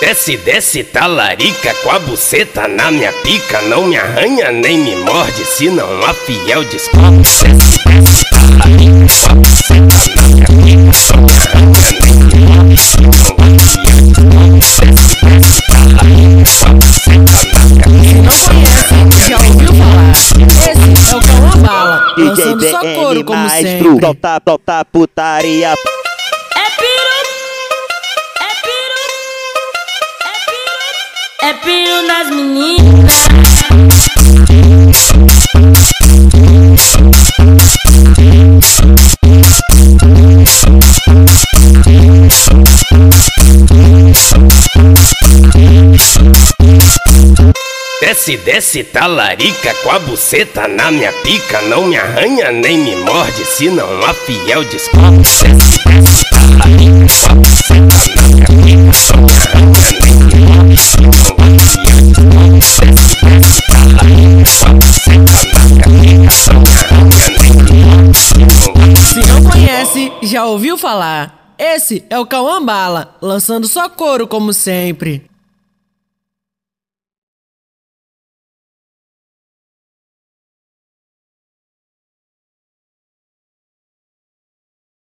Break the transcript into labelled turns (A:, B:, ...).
A: Desce, desce, talarica com a buceta na minha pica. Não me arranha nem me morde, se não a fiel descobre. Desce, desce, talarica com a buceta na minha pica. Não me arranha nem me morde, se não a fiel descobre. Desce, desce, talarica com a buceta na minha pica.
B: Não conhece, já ouviu falar? Esse é o Cão a Bala, lançando só couro como sempre.
C: Solta, solta putaria.
D: É piru nas meninas.
A: Desce, desce, talarica com a buceta na minha pica. Não me arranha nem me morde, se não a fiel descobre. Desce, desce, talarica com a buceta
B: conhece, já ouviu falar? Esse é o Cauã Bala, lançando só couro como sempre.